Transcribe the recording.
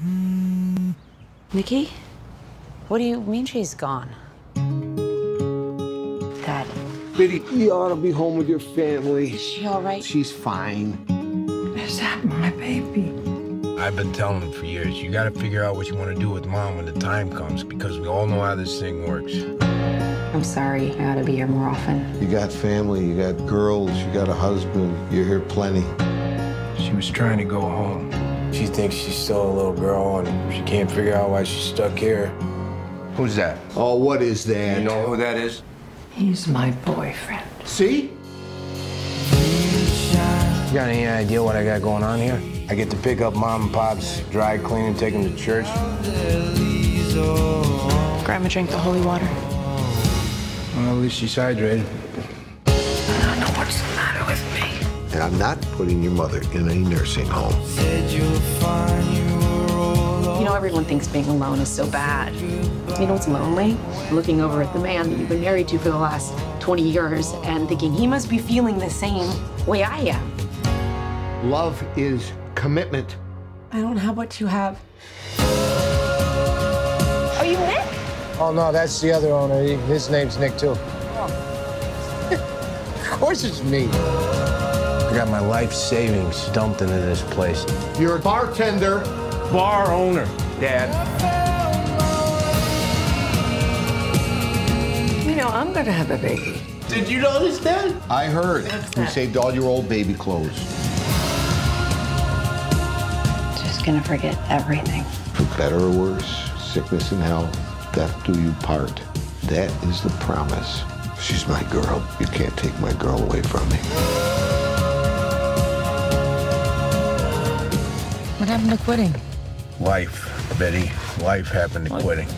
Hmm. Nikki? What do you mean she's gone? Dad. Biddy, you ought to be home with your family. Is she all right? She's fine. Is that my baby? I've been telling him for years, you gotta figure out what you want to do with mom when the time comes, because we all know how this thing works. I'm sorry. I ought to be here more often. You got family, you got girls, you got a husband. You're here plenty. She was trying to go home. She thinks she's still a little girl, and she can't figure out why she's stuck here. Who's that? Oh, what is that? You know who that is? He's my boyfriend. See? You got any idea what I got going on here? I get to pick up mom and pop's dry clean and take them to church. Grandma drank the holy water. Well, at least she's hydrated. I'm not putting your mother in a nursing home. You know, everyone thinks being alone is so bad. You know what's lonely? Looking over at the man that you've been married to for the last 20 years and thinking he must be feeling the same way I am. Love is commitment. I don't have what you have. Are you Nick? Oh, no, that's the other owner. His name's Nick, too. Oh. of course it's me. I got my life savings dumped into this place. You're a bartender. Bar owner, Dad. You know, I'm gonna have a baby. Did you notice that? I heard. You saved all your old baby clothes. Just gonna forget everything. For better or worse, sickness and health, death do you part. That is the promise. She's my girl. You can't take my girl away from me. What happened to quitting? Life, Betty. Life happened to quitting.